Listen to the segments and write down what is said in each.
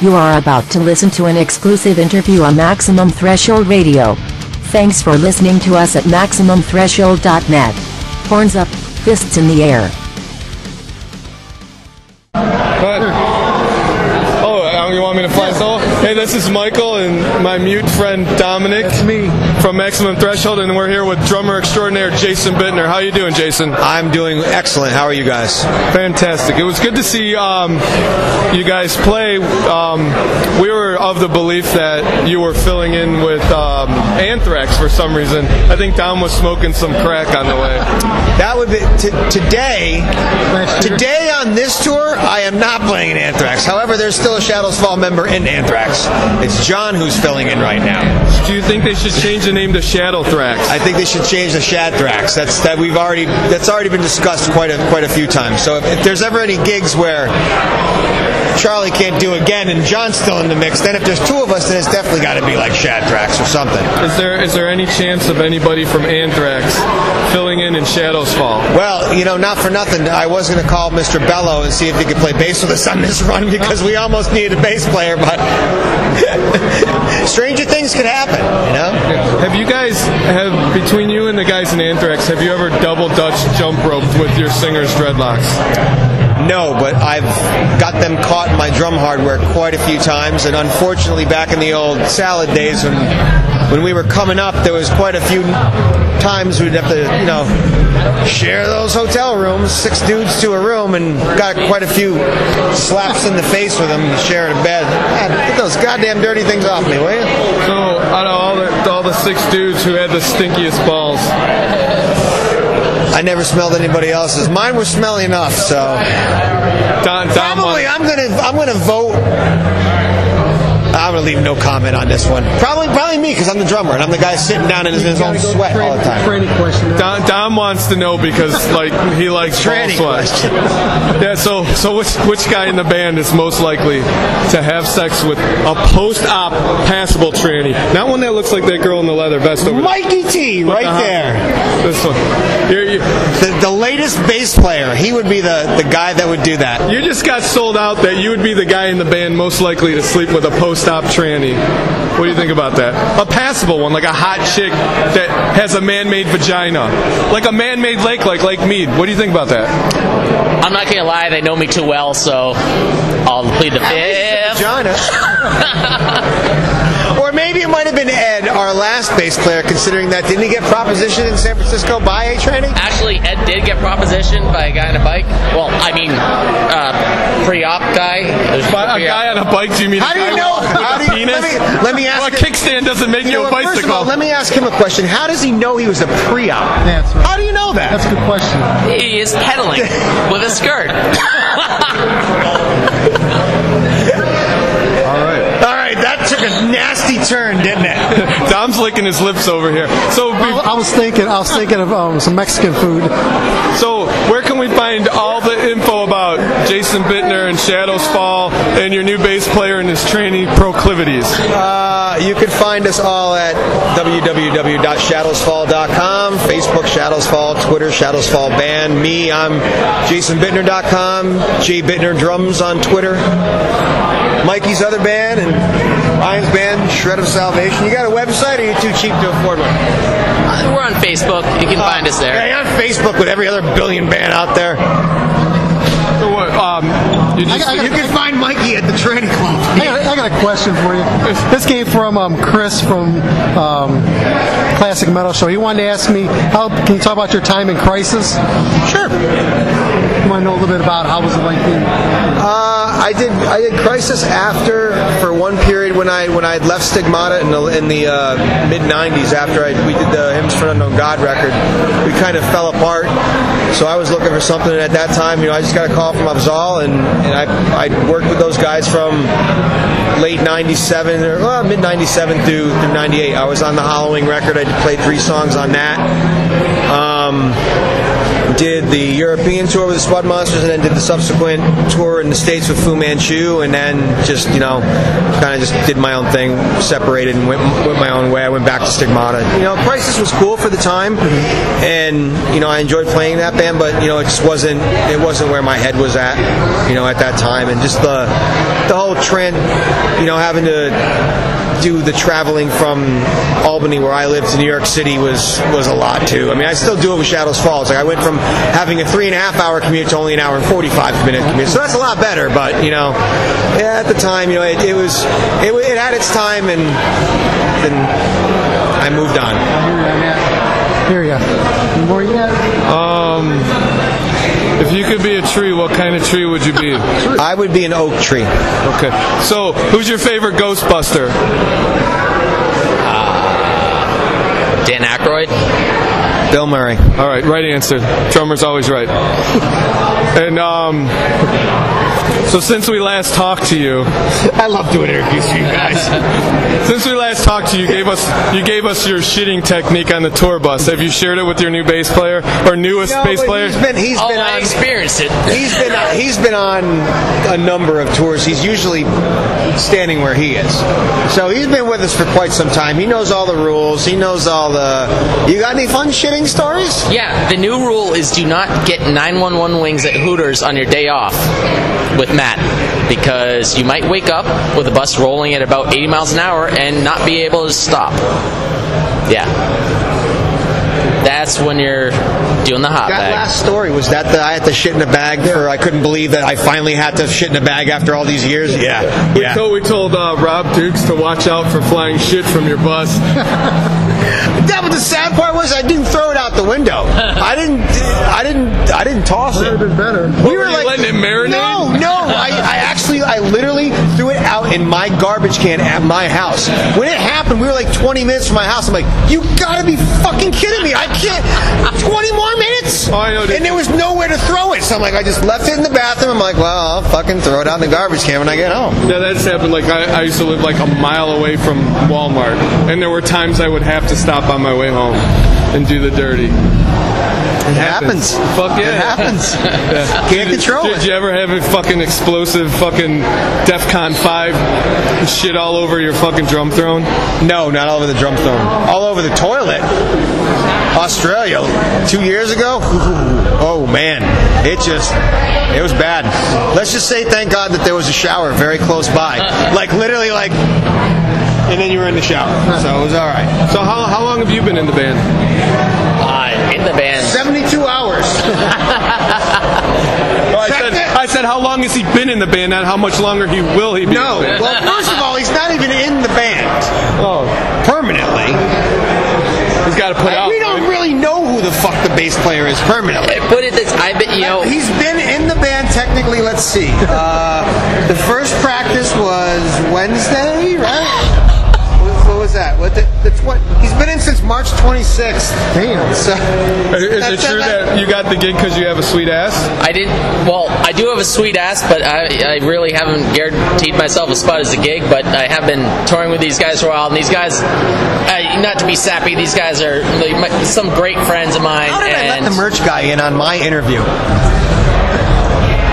You are about to listen to an exclusive interview on Maximum Threshold Radio. Thanks for listening to us at MaximumThreshold.net. Horns up, fists in the air. Oh, uh, you want me to fly solo? Hey, this is Michael and my mute friend Dominic. That's me. From Maximum Threshold, and we're here with drummer extraordinaire Jason Bittner. How you doing, Jason? I'm doing excellent. How are you guys? Fantastic. It was good to see um, you guys play. Um, we were of the belief that you were filling in with um, Anthrax for some reason. I think Dom was smoking some crack on the way. That would be t- today. Today on this tour, I am not playing in Anthrax. However, there's still a Shadows Fall member in Anthrax. It's John who's filling in right now. Do you think they should change the name the Shadow Thrax? I think they should change the Shadthrax. That's that we've already that's already been discussed quite a quite a few times. So if, if there's ever any gigs where Charlie can't do again and John's still in the mix, then if there's two of us, then it's definitely got to be like Shadthrax or something. Is there is there any chance of anybody from Anthrax filling in in Shadows Fall? Well, you know, not for nothing, I was going to call Mr. Bello and see if he could play bass with us on this run because we almost needed a bass player, but stranger things could happen, you know? Have you guys have between you and the guys in Anthrax? Have you ever double Dutch jump roped with your singer's dreadlocks? No, but I've got them caught in my drum hardware quite a few times, and unfortunately, back in the old salad days when when we were coming up, there was quite a few times we'd have to, you know, share those hotel rooms, six dudes to a room, and got quite a few slaps in the face with them sharing a bed. God, get those goddamn dirty things off me, will you? So out of all the all the six dudes who had the stinkiest balls, I never smelled anybody else's. Mine were smelly enough, so Don, Don probably I'm gonna I'm gonna vote. I'm gonna leave no comment on this one. Probably probably me because I'm the drummer and I'm the guy sitting down in his, his own sweat all the time. Tranny question. Don, Don wants to know because like he likes ball Tranny sweat. question. Yeah. So so which which guy in the band is most likely to have sex with a post-op passable tranny? Not one that looks like that girl in the leather vest over there. Mikey T, right Uh-huh. there. This one. You're, you, The, the latest bass player. He would be the, the guy that would do that. you just got sold out that you would be the guy in the band most likely to sleep with a post-op tranny. What do you think about that? A passable one, like a hot chick that has a man-made vagina, like a man-made lake, like Lake Mead. What do you think about that? I'm not gonna lie, they know me too well, so I'll plead the fifth. Vagina. or maybe it might have been Ed, our last bass player, considering that didn't he get propositioned in San Francisco by a tranny? Actually, Ed did get propositioned by a guy on a bike. Well, I mean, uh, pre-op guy. There's By a guy on a bike? Do you mean How do you know? How do you, penis? let me let me ask Well, a him- kickstand doesn't make you, You know a what, First of all, let me ask him a question. How does he know he was a pre-op? That's right. How do you know that? That's a good question. He is pedaling with a skirt. All right. All right, that took a nasty turn, didn't it? Dom's licking his lips over here. So, I, be- I was thinking. I was thinking of um, some Mexican food. so where can we find all the info about Jason Bittner and Shadows Fall and your new bass player and his training proclivities? Uh, you can find us all at www.shadowsfall.com, Facebook Shadows Fall, Twitter Shadows Fall Band. Me, I'm jasonbittner.com, J Bittner Drums on Twitter. Mikey's other band and Ryan's band, Shred of Salvation. You got a website or are you too cheap to afford one? Uh, We're on Facebook. You can find us there. Yeah, you're on Facebook with every other billion band out there. So what, you just, I got- You can find Mikey at the training club. I got, I got a question for you. This came from um, Chris from um, Classic Metal Show. He wanted to ask me, how can you talk about your time in Crisis? Sure. You want to know a little bit about how was it like being? Uh, I did. I did Crisis after for one period when I when I had left Stigmata in the in the uh, mid '90s. After I, we did the Hymns for an Unknown God record, we kind of fell apart. So I was looking for something. And at that time, you know, I just got a call from Afzal, and, and I I worked with those guys from late '97 or well, mid '97 through through '98. I was on the Hollowing record. I played three songs on that. Um, did the European tour with the Spud Monsters, and then did the subsequent tour in the States with Fu Manchu, and then just you know, kind of just did my own thing, separated and went, went my own way. I went back to Stigmata. You know, Crisis was cool for the time, and you know, I enjoyed playing that band, but you know, it just wasn't it wasn't where my head was at, you know, at that time, and just the the whole trend, you know, having to do the traveling from Albany, where I live, to New York City was was a lot too. I mean, I still do it with Shadows Falls. Like I went from having a three and a half hour commute to only an hour and forty five minute commute, so that's a lot better. But you know, yeah, at the time, you know, it, it was it, it had its time, and then I moved on. Here you go. More you got? Um, if you could be a tree, what kind of tree would you be? I would be an oak tree. Okay. So, who's your favorite Ghostbuster? Uh, Dan Aykroyd. Bill Murray. All right, right answer. Drummer's always right. And um, so since we last talked to you, I love doing interviews for you guys. since we last talked to you, you gave us you gave us your shitting technique on the tour bus. Have you shared it with your new bass player or newest No, bass but player? He's been he's Oh, been I on experienced it. he's been he's been on a number of tours. He's usually standing where he is. So he's been with us for quite some time. He knows all the rules. He knows all the. You got any fun shitting stories? Yeah, the new rule is do not get 911 wings at Hooters on your day off with Matt because you might wake up with a bus rolling at about 80 miles an hour and not be able to stop. Yeah. That's when you're doing the hot That bag. last story was that the, I had to shit in a bag for. I couldn't believe that I finally had to shit in a bag after all these years. Yeah, We yeah. told, we told uh, Rob Dukes to watch out for flying shit from your bus. That was the sad part was I didn't throw it out the window. I didn't. I didn't. I didn't toss it. been better. We were you letting it marinate? No, no. I, I actually, I literally threw it out in my garbage can at my house. When it happened, we were like 20 minutes from my house. I'm like, you gotta be fucking kidding me! I can't. 20 more minutes. Oh, I know, dude. and there was nowhere to throw it, so I'm like, I just left it in the bathroom. I'm like, well, I'll fucking throw it out in the garbage can when I get home. Yeah, that's happened. Like I, I used to live like a mile away from Walmart, and there were times I would have to stop on my way home and do the dirty. It happens. Fuck yeah, It happens. Yeah. Can't control did, it. Did you ever have a fucking explosive fucking DEFCON five shit all over your fucking drum throne? No, not all over the drum throne. All over the toilet. Australia, two years ago. Oh man, it just, it was bad. Let's just say, thank God that there was a shower very close by. Like literally, like, and then you were in the shower, so it was all right. So how, how long have you been in the band? Uh, in the band. 72 hours. Oh, I said, I said how long has he been in the band, not how much longer he will he be. No, in the band. well, first of all, he's not even in the band oh, permanently. he's got to put out. We don't right? really know who the fuck the bass player is permanently. Put it this, I bet you know. He's been in the band technically. Let's see. Uh, the first practice was Wednesday, right? What, what was? What the, the tw- He's been in since March 26th. Damn. So, Is it true that you got the gig because you have a sweet ass? I didn't. Well, I do have a sweet ass, but I, I really haven't guaranteed myself a spot as a gig. But I have been touring with these guys for a while, and these guys, uh, not to be sappy, these guys are like, my, some great friends of mine. How did I and let the merch guy in on my interview?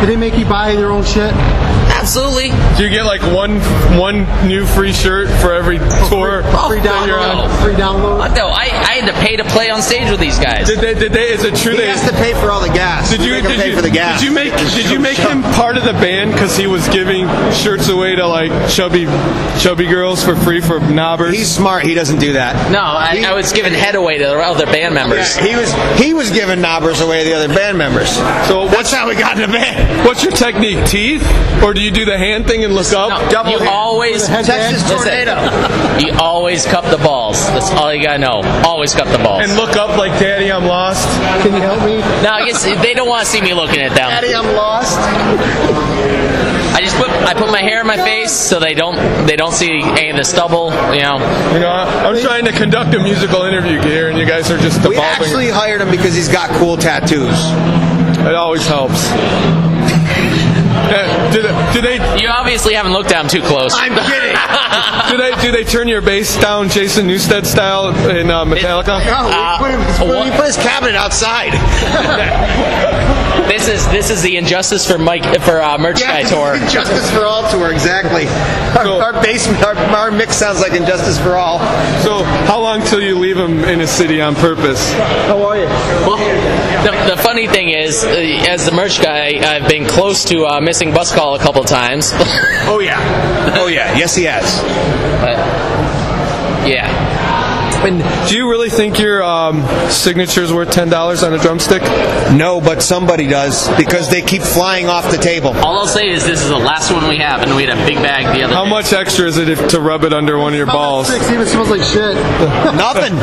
Did they make you buy their own shit? Absolutely. Do you get like one one new free shirt for every tour Free that you're on? download. Free download. What though? I, I had to pay to play on stage with these guys. Did they? Did they? Is it true He they? has to pay for all the gas. Did you, make him did, pay you, for the gas? did you make did you make him part of the band because he was giving shirts away to like chubby chubby girls for free for knobbers? He's smart. He doesn't do that. no, I, I was giving head away to the other band members. He was he was giving knobbers away to the other band members. so what's how we got in the band. what's your technique? Teeth, or do you do the hand thing and look up? No, double you hit. always Texas Listen, tornado. you always cup the balls. That's all you gotta know. Always cup the balls. And look up like, Daddy, I'm lost. Can you help me? No, I guess they don't want to see me looking at them. Daddy, I'm lost. I just put I put my hair in my face so they don't they don't see any of the stubble. You know, You know, I'm trying to conduct a musical interview here, and you guys are just We actually hired him because he's got cool tattoos. it always helps. Uh, do, they, do they you obviously haven't looked at them too close. I'm kidding. do they do they turn your bass down Jason Newsted style in uh, Metallica? No, we, Uh, put we put- we put his cabinet outside. This is this is the injustice for Mike for uh, merch guy tour. Justice for All tour, exactly. Our, So- our basement, our, our mix sounds like Injustice for All. So how long till you leave him in a city on purpose? How are you? Well, the, the funny thing is, uh, as the merch guy, I've been close to uh, missing bus call a couple times. Oh yeah. Oh yeah. Yes, he has. but yeah. And do you really think your um, signature's worth ten dollars on a drumstick? No, but somebody does because they keep flying off the table. All I'll say is this is the last one we have, and we had a big bag the other How day. much extra is it if, to rub it under one of your balls? Six even smells like shit. Nothing.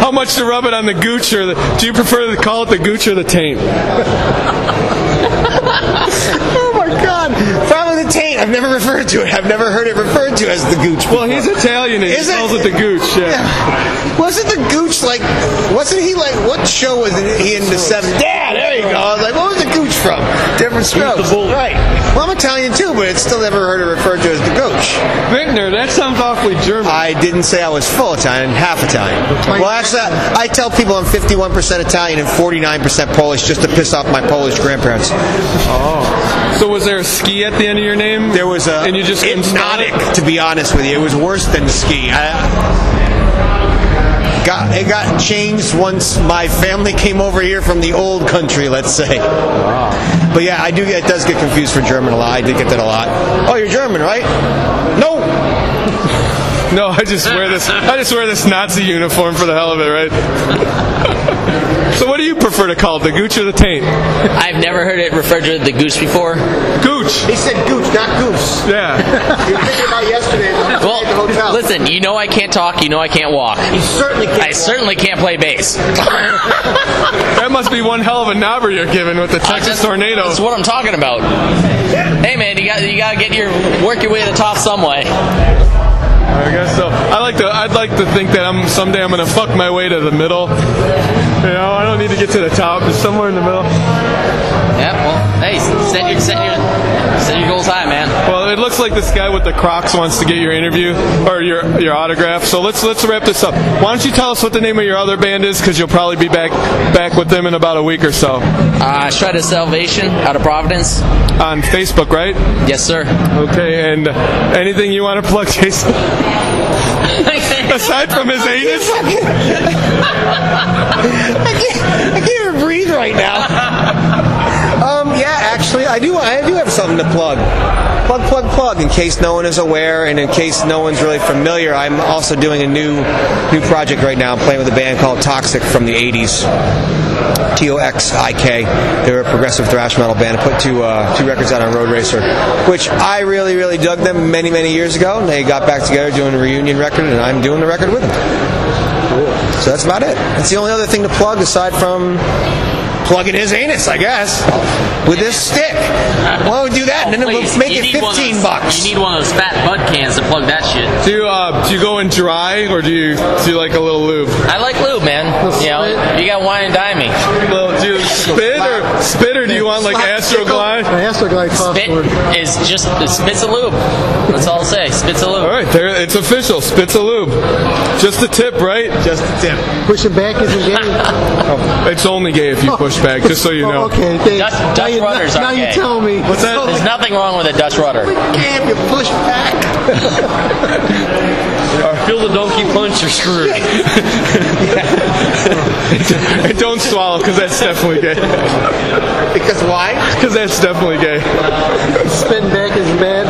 How much to rub it on the gooch or the? Do you prefer to call it the gooch or the taint? Oh my god. Probably the taint. I've never referred to it. I've never heard it referred to as the gooch. Well, he's Italian and he Is it? calls it the gooch. Yeah. Yeah. Wasn't the gooch like? Wasn't he like? What show was it, he in the seventies? Yeah, there you go. I was like, what was the gooch from? Different strokes. Right. Well, I'm Italian too, but it's still never heard it referred to as the gooch. Bittner, that sounds awfully German. I didn't say I was full Italian, half Italian. Well, actually, I I tell people I'm 51% Italian and 49% Polish just to piss off my Polish grandparents. Oh. So was there a ski at the end of your name? There was a and you just hypnotic, to be honest with you. It was worse than ski. I, got it got changed once my family came over here from the old country, let's say. But yeah, I do. It does get confused for German a lot. I did get that a lot. Oh, you're German, right? No. No, I just wear this. I just wear this Nazi uniform for the hell of it, right? so, what do you prefer to call it, the gooch or the taint? I've never heard it referred to the goose before. Gooch. He said gooch, not goose. Yeah. You're thinking about yesterday at the Well, hotel. listen, you know I can't talk, you know I can't walk. you certainly can't. I certainly can't play bass. That must be one hell of a knobber you're giving with the Texas That's- tornado. That's what I'm talking about. Hey man, you got you got to get your work your way to the top some way. I guess so. I like to. I'd like to think that I'm someday I'm gonna fuck my way to the middle. You know, I don't need to get to the top. It's somewhere in the middle. Yeah, well, hey, set your set your set your goals high, man. Well, it looks like this guy with the Crocs wants to get your interview or your your autograph. So let's let's wrap this up. Why don't you tell us what the name of your other band is? Because you'll probably be back back with them in about a week or so Uh, Shred of Salvation out of Providence. on Facebook, right? Yes, sir. Okay. And anything you want to plug, Jason? Aside from his anus. I can't, I can't even breathe right now. Actually, I do. I do have something to plug. Plug, plug, plug. In case no one is aware, and in case no one's really familiar, I'm also doing a new new project right now. I'm playing with a band called Toxik from the '80s. T O X I K. They're a progressive thrash metal band. I put two uh, two records out on Road Racer, which I really really dug them many many years ago. And they got back together doing a reunion record, and I'm doing the record with them. So that's about it. That's the only other thing to plug aside from plugging his anus, I guess, with this stick. Why don't we do that? And then we'll make you it need 15 those- bucks. You need one of those fat bud cans to plug that shit. Do you uh, do you go in dry or do you do you like a little lube? I like lube, man. You know, you got wine and dime me. Well, do you spit or spit or do you want like Astroglide? The Astroglide costs Spit more. is just it spits a lube. That's all I'll say. Spits a lube. All right, there it's official. Spits a lube. Just a tip, right? Just a tip. Pushing back isn't gay. Oh, it's only gay if you push back, just so you Oh, know. okay, thanks. Dutch- now Dutch you, rudders now aren't you tell me. What's that? There's nothing wrong with a Dutch rudder. Damn, you push back. Feel the donkey punch, you're screwed. And don't swallow, because that's definitely gay. Because why? Because that's definitely gay. Spin back is bad.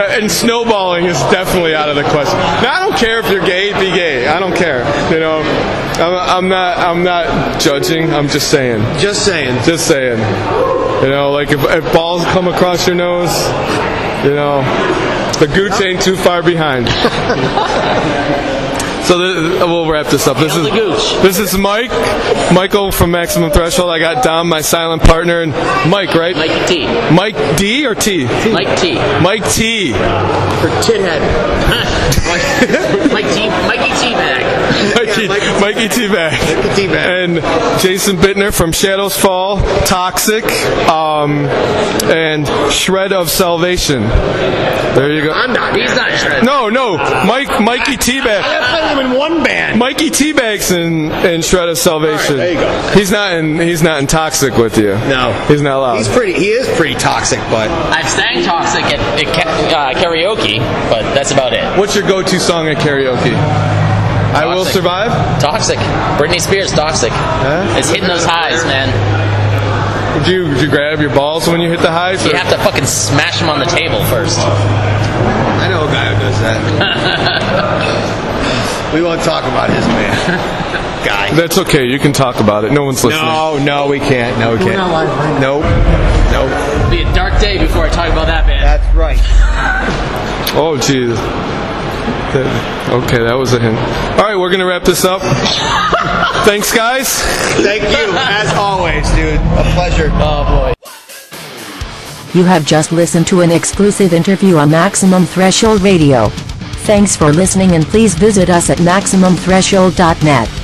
Uh, And snowballing is definitely out of the question. Now, I don't care if you're gay, be gay. I don't care. You know, I'm, I'm not. I'm not judging. I'm just saying. Just saying. Just saying. You know, like if, if balls come across your nose, you know, the gooch ain't too far behind. So th- we'll wrap this up. This is the this is Mike, Michael from Maximum Threshold. I got Dom, my silent partner, and Mike, right? Mike T. Mike D or T? Mike T. Mike T. For tithead. Mike T. Mikey T bag. Mikey, Mike- Mikey T back. Mikey T-Bag. And Jason Bittner from Shadows Fall, Toxik, um, and Shred of Salvation. There you go. I'm not. He's not shredded. No, no, Mike, Mikey T-Bag. I in one band. Mikey T-Bags in, in Shred of Salvation. All right, there you go. He's not in. He's not in Toxik with you. No. he's not allowed. He's pretty. He is pretty toxic, but I've sang Toxic at, at uh, karaoke, but that's about it. What's your go-to song at karaoke? I will survive. Toxic. Britney Spears, Toxic. It's hitting those highs, man. Would you would you grab your balls when you hit the highs? You or- have to fucking smash them on the table first. I know a guy who does that. we won't talk about his man. Guy. That's okay. You can talk about it. No one's listening. No, no, we can't. No, we We're can't. not live right now. Nope. Nope. It'll be a dark day before I talk about that man. That's right. Oh, jeez. That- Okay, that was a hint. All right, we're gonna wrap this up. Thanks, guys. Thank you, as always, dude. A pleasure. Oh boy. You have just listened to an exclusive interview on Maximum Threshold Radio. Thanks for listening and please visit us at MaximumThreshold.net.